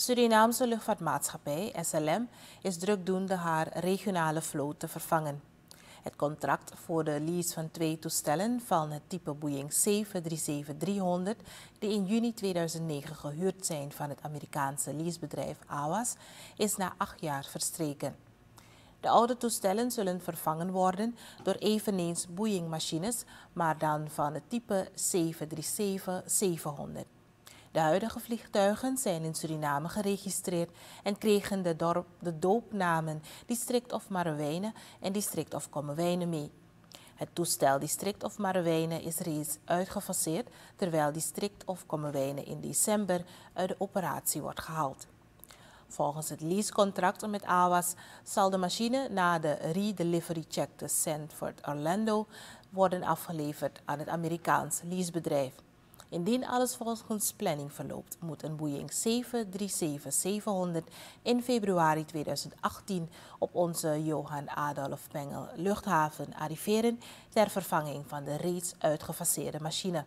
Surinaamse luchtvaartmaatschappij, SLM, is drukdoende haar regionale vloot te vervangen. Het contract voor de lease van twee toestellen van het type Boeing 737-300, die in juni 2009 gehuurd zijn van het Amerikaanse leasebedrijf AWAS, is na acht jaar verstreken. De oude toestellen zullen vervangen worden door eveneens Boeing-machines, maar dan van het type 737-700. De huidige vliegtuigen zijn in Suriname geregistreerd en kregen de, dorp, de doopnamen District of Marowijnen en District of Kommerwijnen mee. Het toestel District of Marowijnen is reeds uitgefaseerd, terwijl District of Kommerwijnen in december uit de operatie wordt gehaald. Volgens het leasecontract met AWAS zal de machine na de redelivery check te Sanford Orlando worden afgeleverd aan het Amerikaans leasebedrijf. Indien alles volgens planning verloopt, moet een Boeing 737-700 in februari 2018 op onze Johan Adolf Pengel luchthaven arriveren ter vervanging van de reeds uitgefaseerde machine.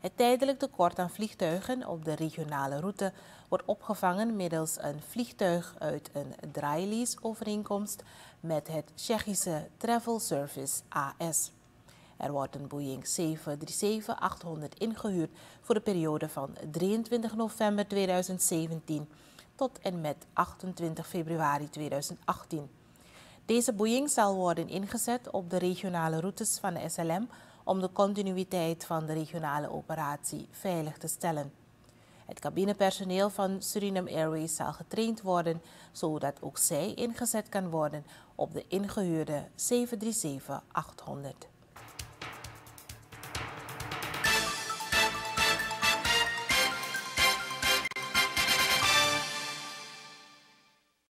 Het tijdelijk tekort aan vliegtuigen op de regionale route wordt opgevangen middels een vliegtuig uit een draailease-overeenkomst met het Tsjechische Travel Service AS. Er wordt een Boeing 737-800 ingehuurd voor de periode van 23 november 2017 tot en met 28 februari 2018. Deze Boeing zal worden ingezet op de regionale routes van de SLM om de continuïteit van de regionale operatie veilig te stellen. Het cabinepersoneel van Suriname Airways zal getraind worden, zodat ook zij ingezet kan worden op de ingehuurde 737-800.